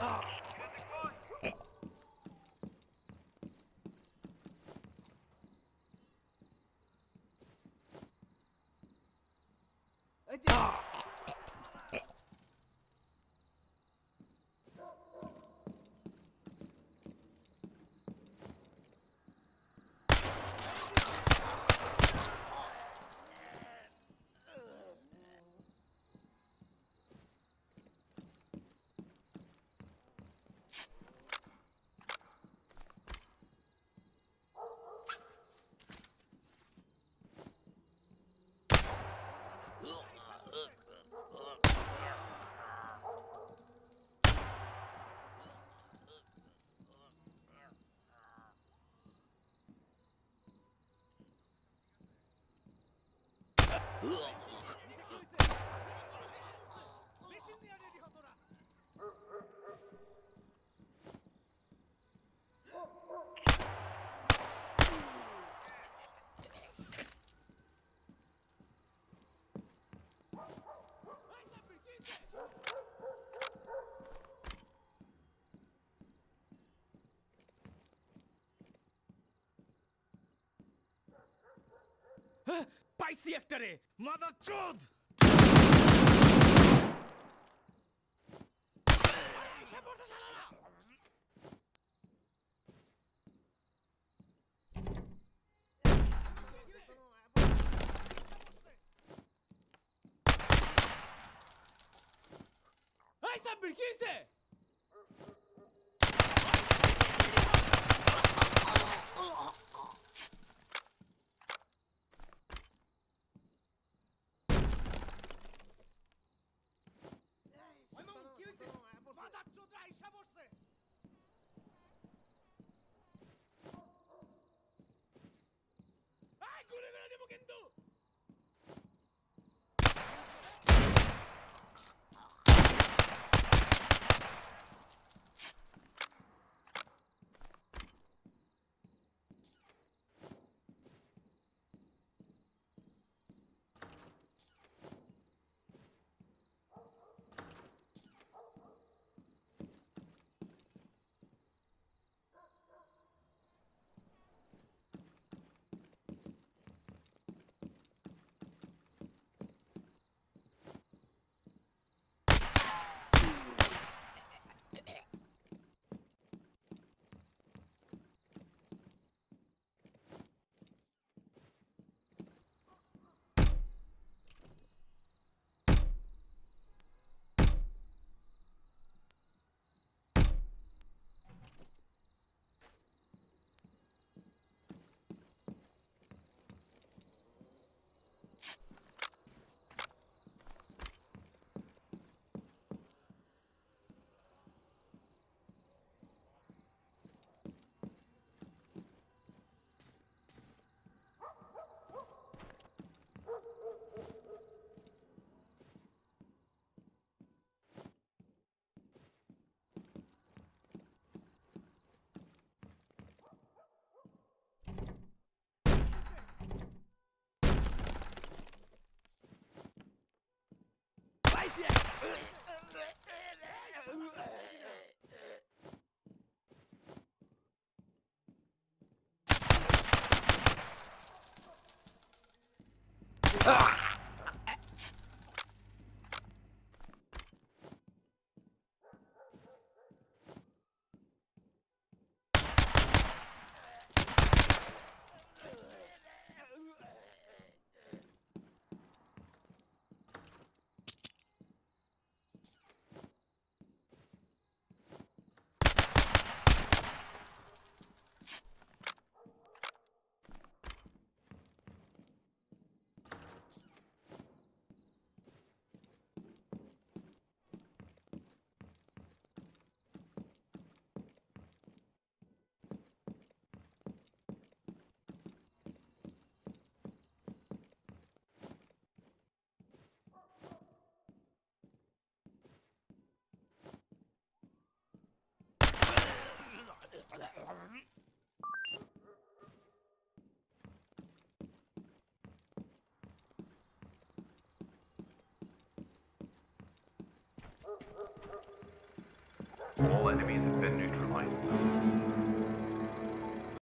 Ah! えっ？পাইছি একটা রে মাদার চোদ Hey, sen bir kimse! Yes, yes. All enemies have been neutralized.